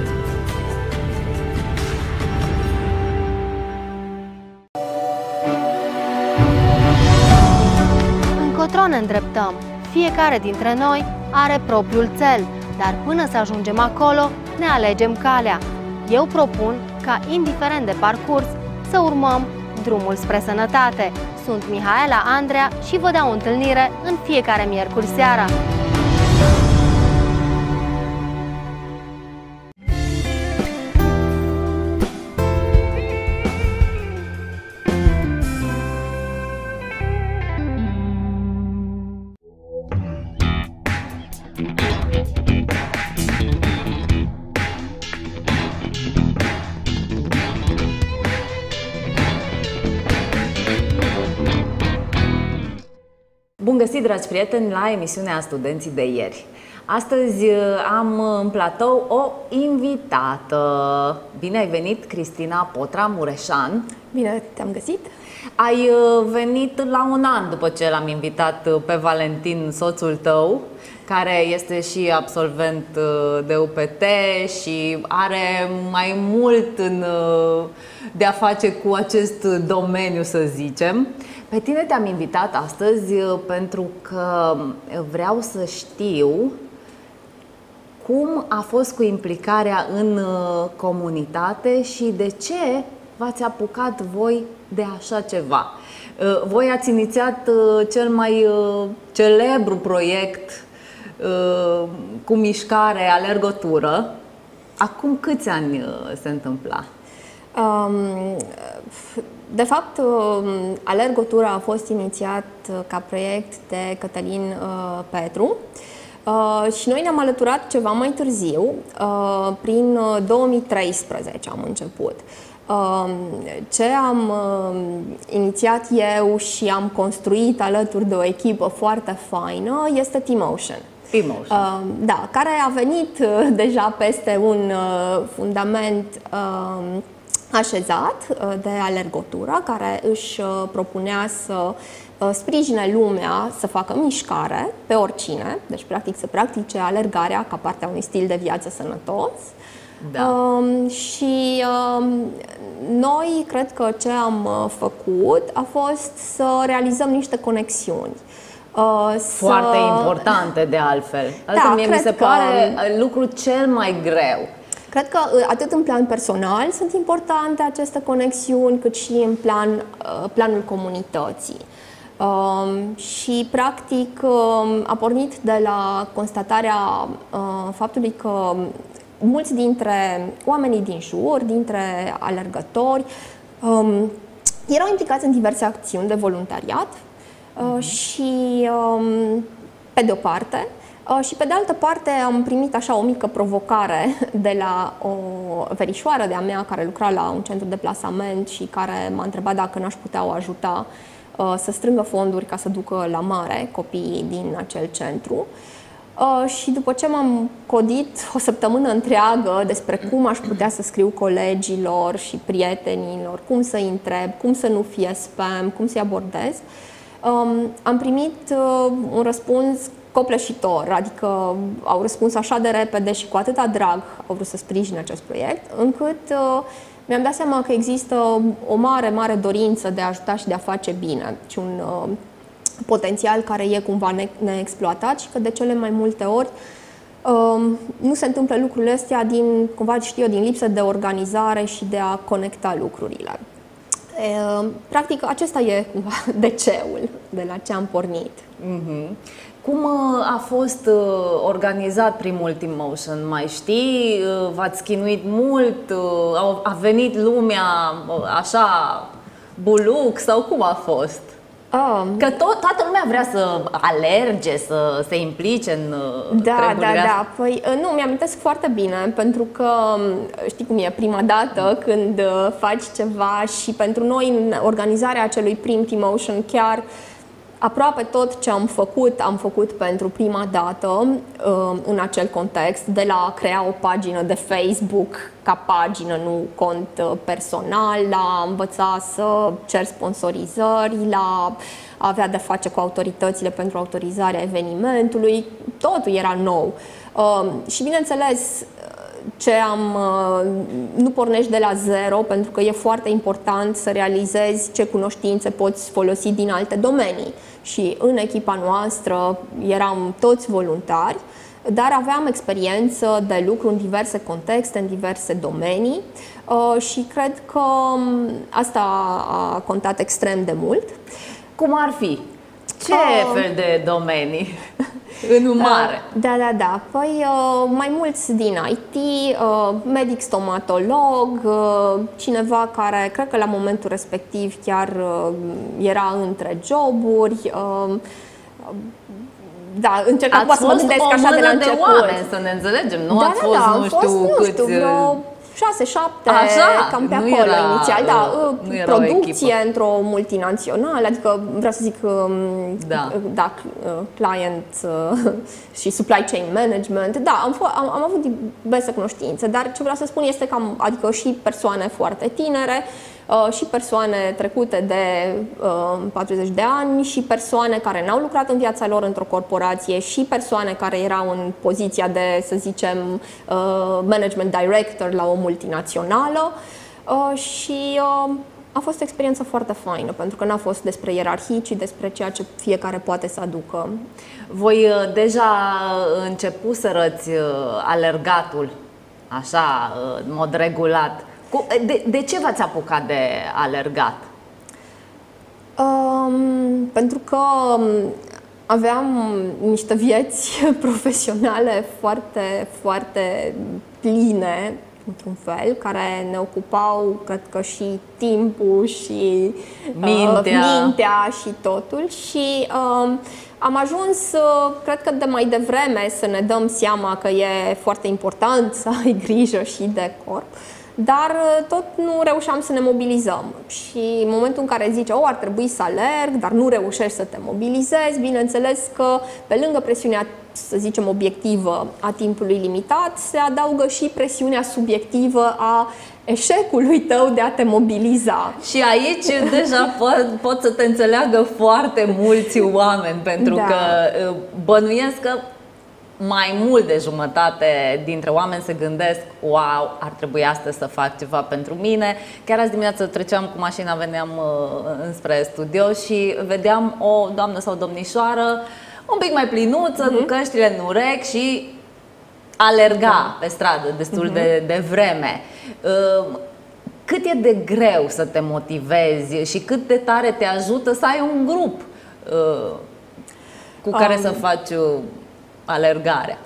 Încotro ne îndreptăm. Fiecare dintre noi are propriul cel, dar până să ajungem acolo, ne alegem calea. Eu propun ca, indiferent de parcurs, să urmăm drumul spre sănătate. Sunt Mihaela Andrea și vă dau o întâlnire în fiecare miercuri seara. Dragi prieteni, la emisiunea Studenții de ieri. Astăzi uh, am în platou o invitată. Bine ai venit, Cristina Potra Mureșan. Bine te-am găsit. Ai uh, venit la un an după ce l-am invitat uh, pe Valentin, soțul tău, care este și absolvent de UPT și are mai mult în, de a face cu acest domeniu, să zicem. Pe tine te-am invitat astăzi uh, pentru că vreau să știu cum a fost cu implicarea în uh, comunitate și de ce v-ați apucat voi de așa ceva. Uh, voi ați inițiat cel mai celebru proiect cu mișcare, alergătură. Acum câți ani se întâmpla? Um, de fapt, um, Alergotura a fost inițiat uh, ca proiect de Cătălin uh, Petru uh, și noi ne-am alăturat ceva mai târziu, prin 2013 am început. Um, ce am inițiat eu și am construit alături de o echipă foarte faină este T-Motion. T-Motion. Da, care a venit deja peste un fundament um, așezat uh, de alergătură care își uh, propunea să uh, sprijine lumea să facă mișcare pe oricine, deci practic să practice alergarea ca parte a unui stil de viață sănătos. Da. Um, și um, noi cred că ce am făcut a fost să realizăm niște conexiuni. Uh, Foarte să... importante de altfel. Asta da, mie mi se că... pare lucru cel mai greu. Cred că uh, atât în plan personal sunt importante aceste conexiuni, cât și în plan, uh, planul comunității. Um, și, practic, um, a pornit de la constatarea uh, faptului că mulți dintre oamenii din jur, dintre alergători, um, erau implicați în diverse acțiuni de voluntariat uh, și, um, pe de o parte, Uh, și pe de altă parte am primit așa o mică provocare de la o verișoară de-a mea care lucra la un centru de plasament și care m-a întrebat dacă n-aș putea o ajuta uh, să strângă fonduri ca să ducă la mare copiii din acel centru. Uh, și după ce m-am codit o săptămână întreagă despre cum aș putea să scriu colegilor și prietenilor, cum să întreb, cum să nu fie spam, cum să-i abordez, um, am primit un răspuns copleșitor, adică au răspuns așa de repede și cu atâta drag au vrut să sprijine acest proiect, încât uh, mi-am dat seama că există o mare, mare dorință de a ajuta și de a face bine. Și un uh, potențial care e cumva ne- neexploatat și că de cele mai multe ori uh, nu se întâmplă lucrurile astea din, cumva știu eu, din lipsă de organizare și de a conecta lucrurile. Uh, practic, acesta e cumva DC-ul de la ce am pornit. Mm-hmm. Cum uh, a fost uh, organizat primul Team Motion? Mai știi? Uh, v-ați chinuit mult? A venit lumea așa buluc sau cum a fost? Um, că tot, toată lumea vrea să alerge, să se implice în Da, da, da. Păi nu, mi-am foarte bine, pentru că um, știi cum e prima dată când faci ceva și pentru noi în organizarea acelui prim Team Motion chiar uh, Aproape tot ce am făcut, am făcut pentru prima dată um, în acel context, de la a crea o pagină de Facebook ca pagină, nu cont uh, personal, la a învăța să cer sponsorizări, la a avea de face cu autoritățile pentru autorizarea evenimentului, totul era nou. Um, și bineînțeles, ce am, uh, nu pornești de la zero, pentru că e foarte important să realizezi ce cunoștințe poți folosi din alte domenii. Și în echipa noastră eram toți voluntari dar aveam experiență de lucru în diverse contexte, în diverse domenii uh, și cred că um, asta a contat extrem de mult. Cum ar fi? Ce uh, fel de domenii? În mare. Da, da, da. Păi uh, mai mulți din IT, uh, medic stomatolog, uh, cineva care cred că la momentul respectiv chiar uh, era între joburi. Uh, da, încercam să mă gândesc așa de la început. de oameni, să ne înțelegem, nu da, ați da, fost, da, nu știu, fost, nu câți... știu, vreo 6, 7, Așa, cam pe nu acolo era, inițial, da, nu era producție într-o multinațională, adică vreau să zic um, da, da client uh, și supply chain management, da, am, am, am avut diverse cunoștințe, dar ce vreau să spun este că am, adică și persoane foarte tinere, Uh, și persoane trecute de 40 uh, de ani și persoane care n-au lucrat în viața lor într-o corporație și persoane care erau în poziția de, să zicem, uh, management director la o multinațională și a fost o experiență foarte faină, pentru că n-a fost despre ierarhii, ci despre ceea ce fiecare poate să aducă. Voi deja începuserăți alergatul, așa, în mod regulat. De, de ce v-ați apucat de alergat? Um, pentru că aveam niște vieți profesionale foarte, foarte pline, într-un fel, care ne ocupau, cred că și timpul și mintea, uh, mintea și totul și uh, am ajuns, uh, cred că de mai devreme, să ne dăm seama că e foarte important să ai grijă și de corp. Uh, dar uh, tot nu reușeam să ne mobilizăm. Și în momentul în care zice, oh, ar trebui să alerg, dar nu reușești să te mobilizezi, bineînțeles că pe lângă presiunea, să zicem, obiectivă a timpului limitat, se adaugă și presiunea subiectivă a eșecului tău de a te mobiliza. Și aici deja pot, pot să te înțeleagă foarte mulți oameni, pentru da. că uh, bănuiesc că mai mult de jumătate dintre oameni se gândesc wow, ar trebui astăzi să fac ceva pentru mine. Chiar azi dimineață treceam cu mașina, veneam uh, înspre studio și vedeam o doamnă sau domnișoară un pic mai plinuță, uh-huh. cu mhm. căștile în urechi și alerga da. pe stradă destul uh-huh. de, de vreme. Uh, cât e de greu să te motivezi și cât de tare te ajută să ai un grup uh, cu care um. să faci alergarea?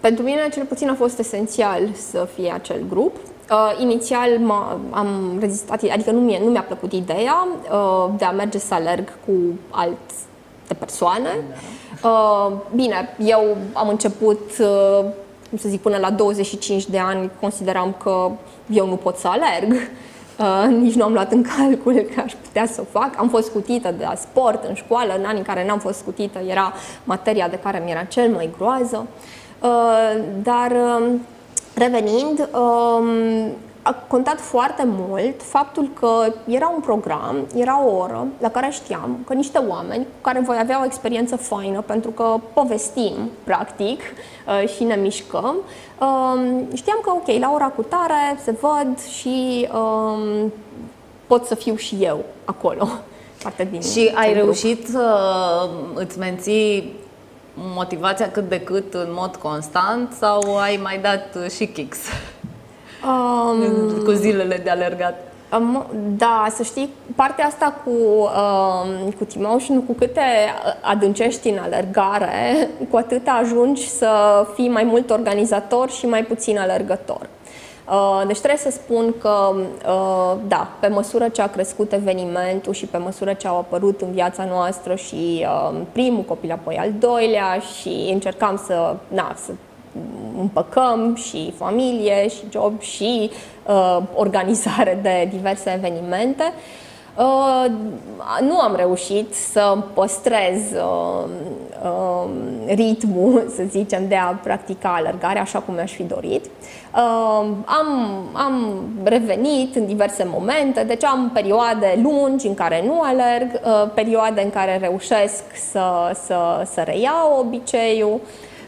Pentru mine, cel puțin, a fost esențial să fie acel grup. Uh, inițial am rezistat, adică nu, mi-a, nu mi-a plăcut ideea uh, de a merge să alerg cu alte persoane. Da. Uh, bine, eu am început, uh, cum să zic, până la 25 de ani consideram că eu nu pot să alerg. Uh, nici nu am luat în calcul că aș putea să o fac. Am fost scutită de la sport în școală, în anii în care n-am fost scutită era materia de care mi-era cel mai groază. Uh, dar uh, revenind, uh, a contat foarte mult faptul că era un program, era o oră la care știam că niște oameni cu care voi avea o experiență faină pentru că povestim, practic, uh, și ne mișcăm, um, știam că, ok, la ora cu tare se văd și um, pot să fiu și eu acolo. Parte din și ai grup. reușit să îți menții motivația cât de cât în mod constant sau ai mai dat și kicks? Um, cu zilele de alergat. Um, da, să știi, partea asta cu, um, cu Timotion, cu câte adâncești în alergare, cu atât ajungi să fii mai mult organizator și mai puțin alergător. Uh, deci trebuie să spun că, uh, da, pe măsură ce a crescut evenimentul și pe măsură ce au apărut în viața noastră și uh, primul copil, apoi al doilea și încercam să, na, să împăcăm și familie, și job, și uh, organizare de diverse evenimente. Uh, nu am reușit să păstrez uh, uh, ritmul, să zicem, de a practica alergare așa cum mi-aș fi dorit. Uh, am, am revenit în diverse momente, deci am perioade lungi în care nu alerg, uh, perioade în care reușesc să, să, să reiau obiceiul.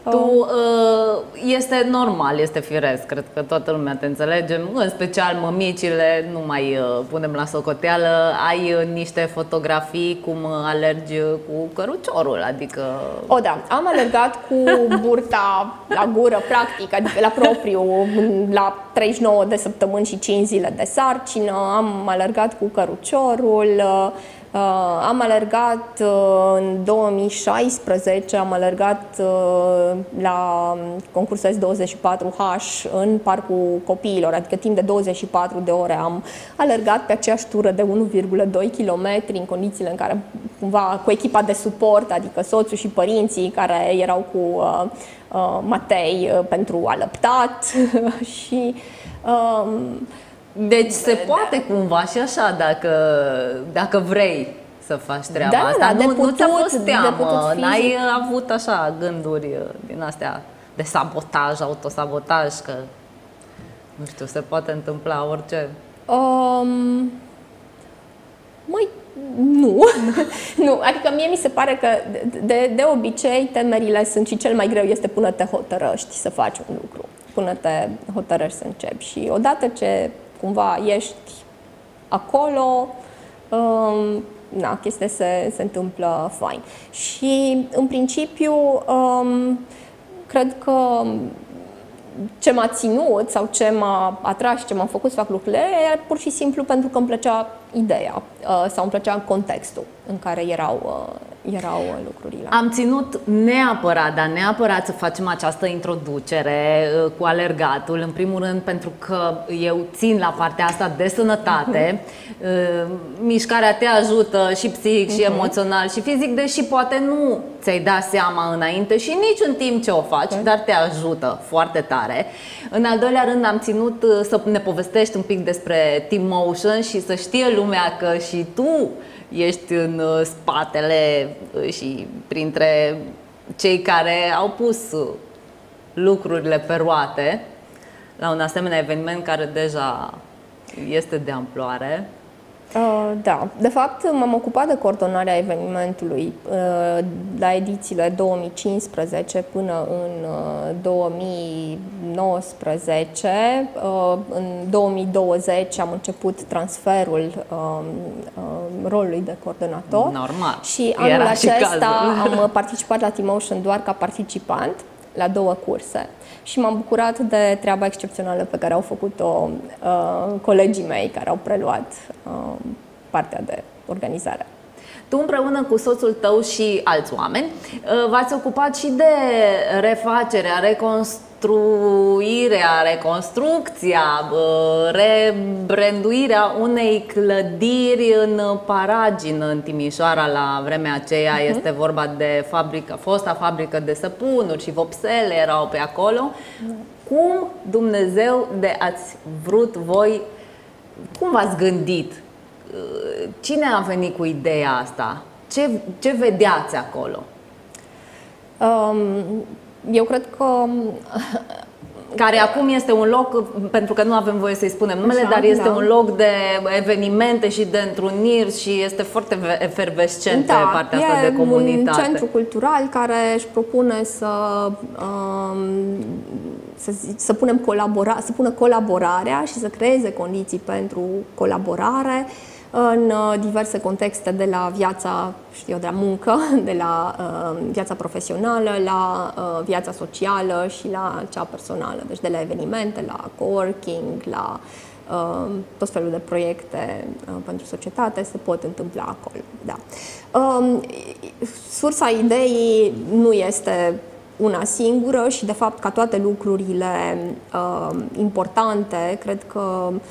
Tu, uh, este normal, este firesc, cred că toată lumea te înțelegem, în special mămicile, nu mai uh, punem la socoteală, ai uh, niște fotografii cum alergi cu căruciorul, adică... O, da, am alergat cu burta la gură, practic, adică la propriu, la 39 de săptămâni și 5 zile de sarcină, am alergat cu căruciorul, Uh, am alergat uh, în 2016, am alergat uh, la concursul S24H în Parcul Copiilor, adică timp de 24 de ore am alergat pe aceeași tură de 1,2 km în condițiile în care cumva cu echipa de suport, adică soțul și părinții care erau cu uh, uh, Matei uh, pentru alăptat. Și uh, deci se poate cumva și așa dacă, dacă vrei să faci treaba da, asta. Da, nu, putut, nu ți-a fost teamă, n-ai avut așa gânduri din astea de sabotaj, autosabotaj, că nu știu, se poate întâmpla orice. Um, măi, nu. nu. Adică mie mi se pare că de, de obicei temerile sunt și cel mai greu este până te hotărăști să faci un lucru, până te hotărăști să începi. Și odată ce cumva ești acolo, um, na, chestia se, se întâmplă fain. Și în principiu, um, cred că ce m-a ținut sau ce m-a atras și ce m-a făcut să fac lucrurile era pur și simplu pentru că îmi plăcea ideea uh, sau îmi plăcea contextul în care erau, uh, erau lucrurile. Am ținut neapărat, dar neapărat să facem această introducere uh, cu alergatul, în primul rând pentru că eu țin la partea asta de sănătate. Uh-huh. Mișcarea te ajută și psihic, și uh-huh. emoțional, și fizic, deși poate nu ți-ai dat seama înainte și nici în timp ce o faci, okay. dar te ajută foarte tare. În al doilea rând am ținut să ne povestești un pic despre Team Motion și să știe lumea că și tu ești în uh, spatele uh, și printre cei care au pus uh, lucrurile pe roate la un asemenea eveniment care deja este de amploare. Uh, da, de fapt m-am ocupat de coordonarea evenimentului uh, la edițiile 2015 până în uh, 2019. Uh, în 2020 am început transferul um, rolului de coordonator. Normal. Și anul Era acesta am participat la T-Motion doar ca participant la două curse și m-am bucurat de treaba excepțională pe care au făcut-o uh, colegii mei care au preluat uh, partea de organizare. Tu împreună cu soțul tău și alți oameni uh, v-ați ocupat și de refacerea, reconstruirea, reconstrucția, uh, rebranduirea unei clădiri în Paragin, în Timișoara, la vremea aceea. Uh-huh. Este vorba de fabrică, fosta fabrică de săpunuri și vopsele erau pe acolo. Uh-huh. Cum Dumnezeu de ați vrut voi, cum v-ați gândit cine a venit cu ideea asta? Ce, ce vedeați acolo? Um, eu cred că care acum este un loc, pentru că nu avem voie să-i spunem numele, Așa, dar este da. un loc de evenimente și de întruniri și este foarte efervescent da, pe partea asta de comunitate. un centru cultural care își propune să, um, să, să, punem colabora, să pună colaborarea și să creeze condiții pentru colaborare. Uh, în uh, diverse contexte, de la viața, știu eu, de la muncă, de la uh, viața profesională, la uh, viața socială și la cea personală. Deci de la evenimente, la coworking, la uh, tot felul de proiecte uh, pentru societate se pot întâmpla acolo. Da. Uh, sursa ideii nu este una singură și, de fapt, ca toate lucrurile uh, importante, cred că Um,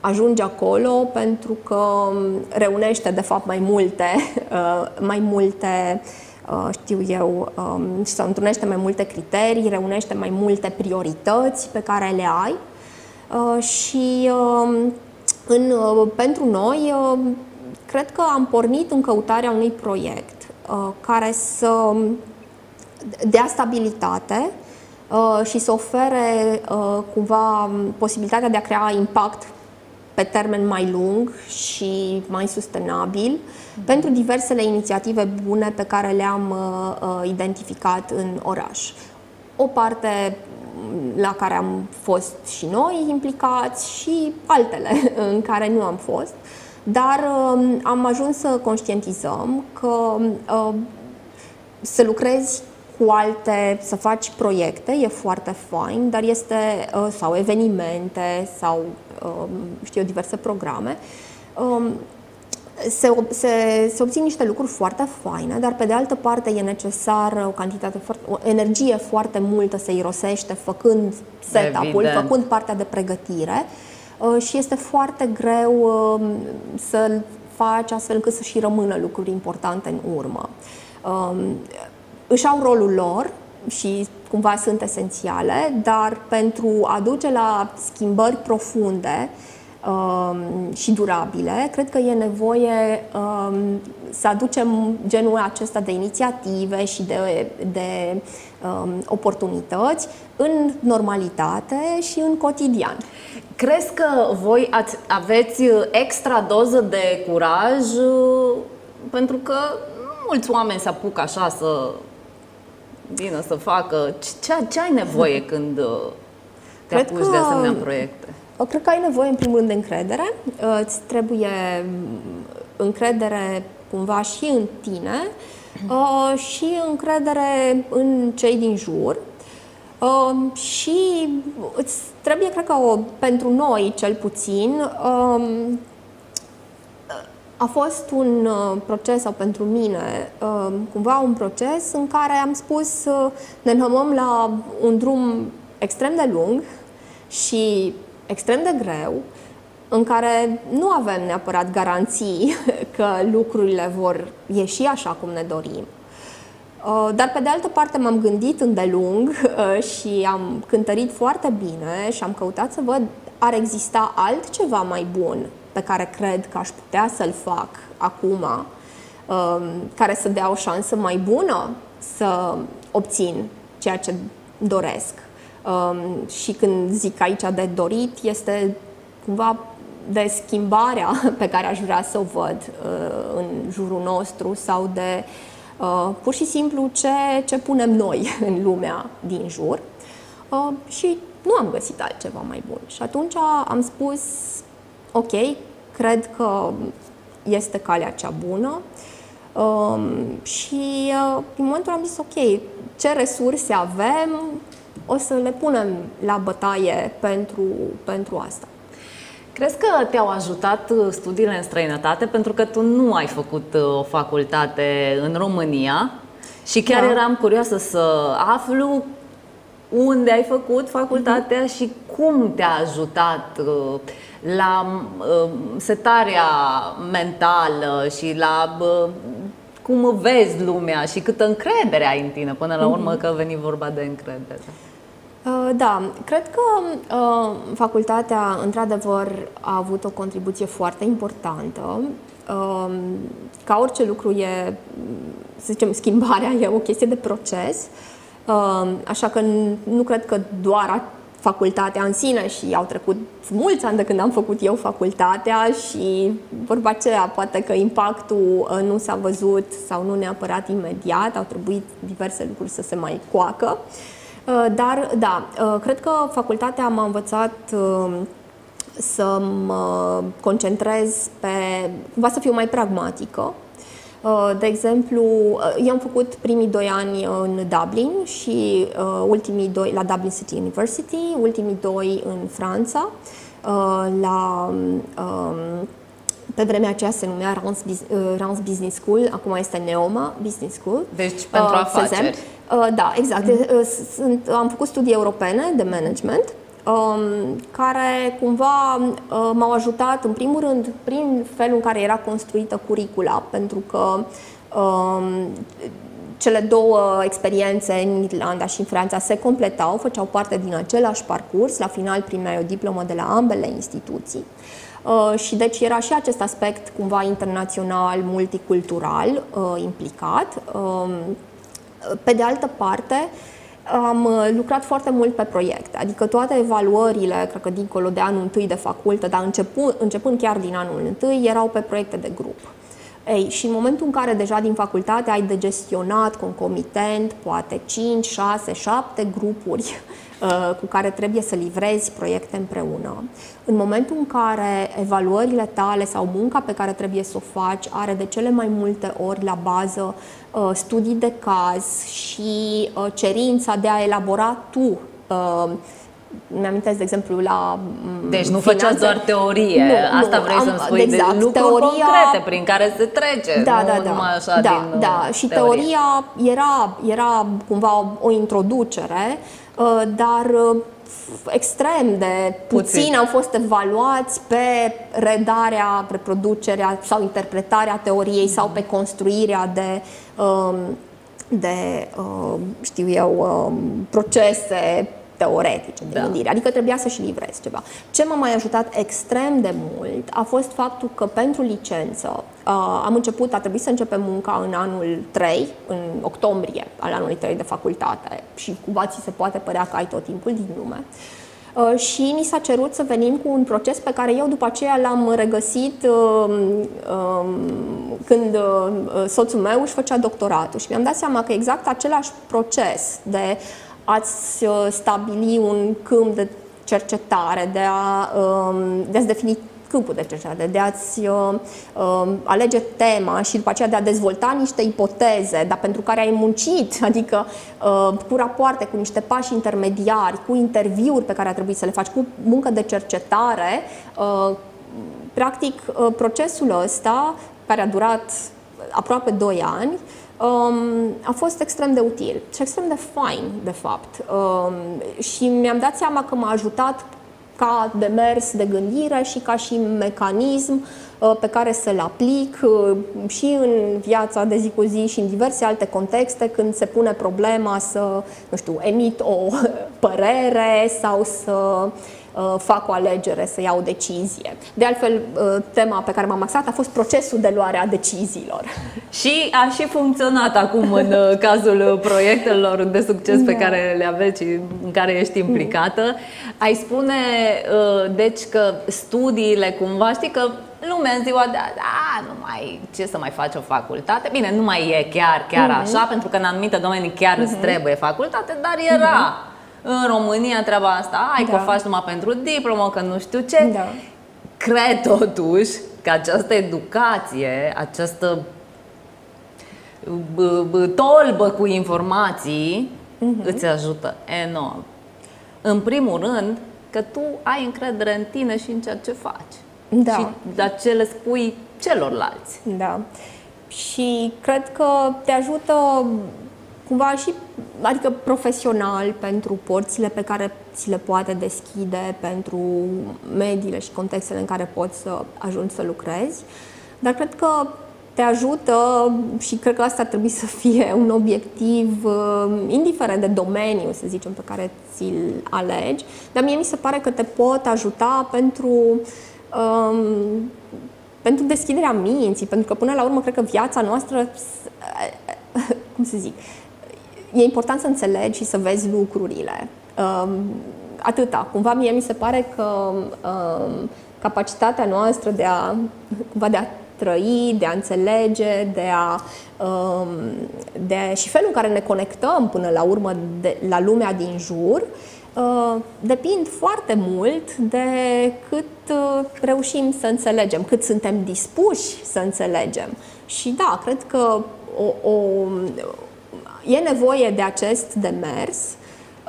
ajunge acolo pentru că reunește de fapt mai multe, uh, mai multe uh, știu eu, um, să întrunește mai multe criterii, reunește mai multe priorități pe care le ai uh, și um, în, pentru noi cred că am pornit în căutarea unui proiect care să dea stabilitate, Uh, și să ofere uh, cumva posibilitatea de a crea impact pe pe termen mai lung și mai sustenabil mm-hmm. pentru diversele inițiative bune pe care le-am uh, identificat în oraș. O parte la care am fost și noi implicați și altele în care nu am fost, dar uh, am ajuns să conștientizăm că uh, să lucrezi cu alte, să faci proiecte, e foarte fain, dar este, uh, sau evenimente, sau, um, știu diverse programe, um, se, se, se obțin niște lucruri foarte faine, dar pe de altă parte e necesar o cantitate, foarte, o energie foarte multă se irosește făcând setup-ul, făcând partea de pregătire uh, și este foarte greu um, să-l faci astfel încât să și rămână lucruri importante în urmă își au rolul lor și cumva sunt esențiale, dar pentru a duce la schimbări profunde um, și durabile, cred că e nevoie um, să aducem genul acesta de inițiative și de, de um, oportunități în normalitate și în cotidian. Crezi că voi ați, aveți extra doză de curaj pentru că nu mulți oameni se apucă așa să vină să facă? Ce, ce ai nevoie când uh, te cred apuci că, de asemenea proiecte? Cred că ai nevoie, în primul rând, de încredere. Uh, îți trebuie mm, încredere cumva și în tine uh, și încredere în cei din jur. Și îți trebuie, cred că, o, pentru noi, cel puțin, um, a fost un uh, proces, sau pentru mine, uh, cumva un proces în care am spus uh, ne înhămăm la un drum extrem de lung și extrem de greu, în care nu avem neapărat garanții că lucrurile vor ieși așa cum ne dorim. Dar pe de altă parte m-am gândit îndelung și am cântărit foarte bine și am căutat să văd ar exista altceva mai bun pe care cred că aș putea să-l fac acum, um, care să dea o șansă mai bună să obțin ceea ce doresc. Um, și când zic aici de dorit, este cumva de schimbarea pe care aș vrea să o văd uh, în jurul nostru sau de uh, pur și simplu ce, ce punem noi în lumea din jur. Uh, și nu am găsit altceva mai bun. Și atunci am spus, ok, cred că este calea cea bună. Um, și uh, în momentul am zis, ok, ce resurse avem, o să le punem la bătaie pentru, pentru asta. Crezi că te-au ajutat uh, studiile în străinătate? Pentru că tu nu ai făcut uh, o facultate în România și chiar da. eram curioasă să aflu unde ai făcut facultatea uh-huh. și cum te-a ajutat uh, la uh, setarea mentală și la uh, cum vezi lumea și câtă încredere ai în tine, până la urmă mhm. că veni vorba de încredere. Da, cred că uh, facultatea, într-adevăr, a avut o contribuție foarte importantă. Uh, ca orice lucru e, să zicem, schimbarea e o chestie de proces. Uh, așa că nu cred că doar facultatea în sine și au trecut mulți ani de când am făcut eu facultatea și vorba aceea, poate că impactul uh, nu s-a văzut sau nu neapărat imediat, au trebuit diverse lucruri să se mai coacă. Uh, dar, da, uh, cred că facultatea m-a învățat să mă concentrez pe, cumva să fiu mai pragmatică, Uh, de exemplu, uh, eu am făcut primii doi ani în Dublin și uh, ultimii doi la Dublin City University, ultimii doi în Franța, la um, pe vremea aceea se numea Rans, Rans Business School, acum este Neoma Business School. Deci pentru afaceri. Da, exact. Mm. Sunt, am făcut studii europene de management Um, care cumva uh, m-au ajutat, în primul rând, prin felul în care era construită curicula, pentru că um, cele două experiențe în Irlanda și în Franța se completau, făceau parte din același parcurs, la final primeai o diplomă de la ambele instituții. Uh, și deci era și acest aspect cumva internațional, multicultural uh, implicat. Uh, pe de altă parte, Am uh, lucrat foarte mult pe proiecte, adică toate evaluările, cred că dincolo de anul întâi de facultă, dar începând, începând chiar din anul întâi, erau pe proiecte de grup. Ei, și în momentul în care deja din facultate ai de gestionat concomitent, poate 5, 6, 7 grupuri uh, cu care trebuie să livrezi proiecte împreună, în momentul în care evaluările tale sau munca pe care trebuie să o faci are de cele mai multe ori la bază uh, studii de caz și uh, cerința de a elabora tu mi-amintesc, de exemplu, la mm, Deci nu finanțe. făceați doar teorie, nu, asta nu, vrei să-mi spui, exact, de lucruri teoria... concrete prin care se trece, da, nu da, da, numai așa da, din da. Uh, și teoria era, era cumva o introducere, uh, dar uh, extrem de puțin, puțin. au fost evaluați pe redarea, reproducerea sau interpretarea teoriei sau pe construirea de um, de, știu eu, um, procese teoretice de da. gândire, adică trebuia să și livrez ceva. Ce m-a mai ajutat extrem de mult a fost faptul că pentru licență uh, am început, a trebuit să începem munca în anul 3, în octombrie al anului 3 de facultate și cumva ți se poate părea că ai tot timpul din lume. Uh, și ni s-a cerut să venim cu un proces pe care eu după aceea l-am regăsit uh, uh, când uh, soțul meu își făcea doctoratul și mi-am dat seama că exact același proces de ați uh, stabili un câmp de cercetare, de, a, um, de a-ți defini câmpul de cercetare, de a-ți uh, um, alege tema și după aceea de a dezvolta niște ipoteze, dar pentru care ai muncit, adică uh, cu rapoarte, cu niște pași intermediari, cu interviuri pe care a trebuit să le faci, cu muncă de cercetare, practic procesul ăsta, care a durat aproape 2 ani, um, a fost extrem de util și extrem de fain, de fapt. Um, și mi-am dat seama că m-a ajutat ca demers de gândire și ca și mecanism uh, pe care să-l aplic uh, și în viața de zi cu zi și în diverse alte contexte când se pune problema să, nu știu, emit o părere sau să Uh, fac o alegere, să iau o decizie. De altfel, uh, tema pe care m-am axat a fost procesul de luare a deciziilor. Și a și funcționat acum în uh, cazul proiectelor de succes pe da. care le aveți și în care ești implicată. Ai spune, deci, că studiile cumva, știi că lumea în ziua de azi, a, nu mai, ce să mai faci o facultate? Bine, nu mai e chiar, chiar uh-huh. așa, pentru că în anumite domenii chiar uh-huh. îți trebuie facultate, dar era uh-huh în România treaba asta, ai da. că o faci numai pentru diplomă, că nu știu ce. Da. Cred totuși că această educație, această tolbă cu informații uh-huh. îți ajută enorm. În primul rând, că tu ai încredere în tine și în ceea ce faci. Da. Și la ce le spui celorlalți. Da. Și cred că te ajută cumva și, adică profesional pentru porțile pe care ți le poate deschide, pentru mediile și contextele în care poți să ajungi să lucrezi, dar cred că te ajută și cred că asta ar trebui să fie un obiectiv, uh, indiferent de domeniu, să zicem, pe care ți-l alegi, dar mie mi se pare că te pot ajuta pentru um, pentru deschiderea minții, pentru că până la urmă cred că viața noastră, cum să zic, e important să înțelegi și să vezi lucrurile. Um, atâta. Cumva mie mi se pare că um, capacitatea noastră de a, cumva de a trăi, de a înțelege, de a, um, de a, și felul în care ne conectăm până la urmă de, la lumea din jur, uh, depind foarte mult de cât uh, reușim să înțelegem, cât suntem dispuși să înțelegem. Și da, cred că o, o, e nevoie de acest demers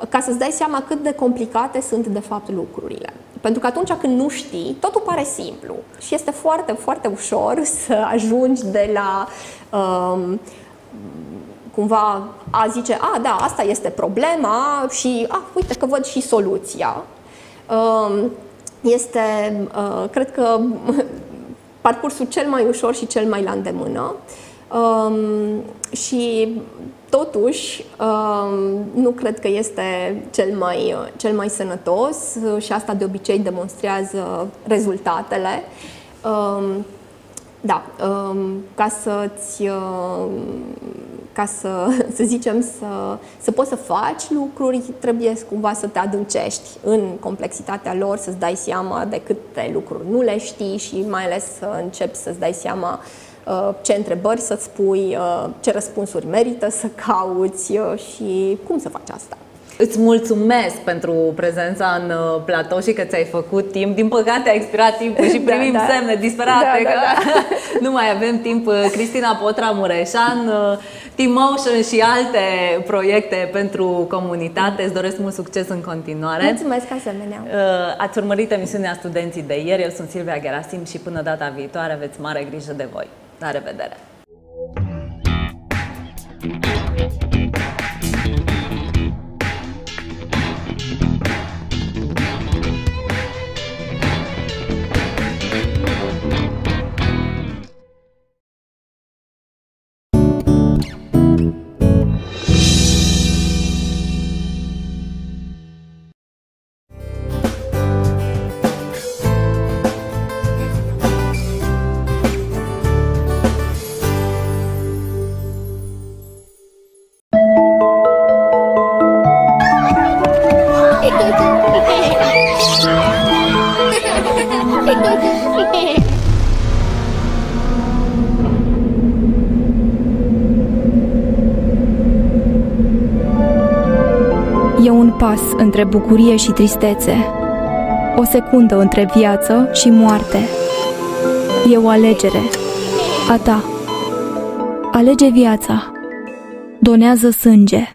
ca să-ți dai seama cât de complicate sunt de fapt lucrurile. Pentru că atunci când nu știi, totul pare simplu și este foarte, foarte ușor să ajungi de la um, cumva a zice, a, da, asta este problema și, a, uite că văd și soluția. Um, este, uh, cred că, parcursul cel mai ușor și cel mai la îndemână. Um, și Totuși, um, nu cred că este cel mai, cel mai sănătos și asta de obicei demonstrează rezultatele. Um, da, um, ca să-ți ca să, să zicem, să, să poți să faci lucruri, trebuie cumva să te adâncești în complexitatea lor, să-ți dai seama de câte lucruri nu le știi și mai ales să începi să-ți dai seama uh, ce întrebări să-ți pui, uh, ce răspunsuri merită să cauți uh, și cum să faci asta. Îți mulțumesc pentru prezența în uh, platou și că ți-ai făcut timp. Din păcate a expirat timpul și da, primim da, da. semne disperate da, da, da. că nu mai avem timp. Uh, Cristina Potra Mureșan, uh, T-Motion și alte proiecte pentru comunitate. Îți doresc mult succes în continuare. Mulțumesc asemenea. Ați urmărit emisiunea Studenții de ieri. Eu sunt Silvia Gerasim și până data viitoare aveți mare grijă de voi. La revedere! Între bucurie și tristețe, o secundă între viață și moarte. E o alegere, a ta. Alege viața. Donează sânge.